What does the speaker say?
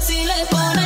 Si le pones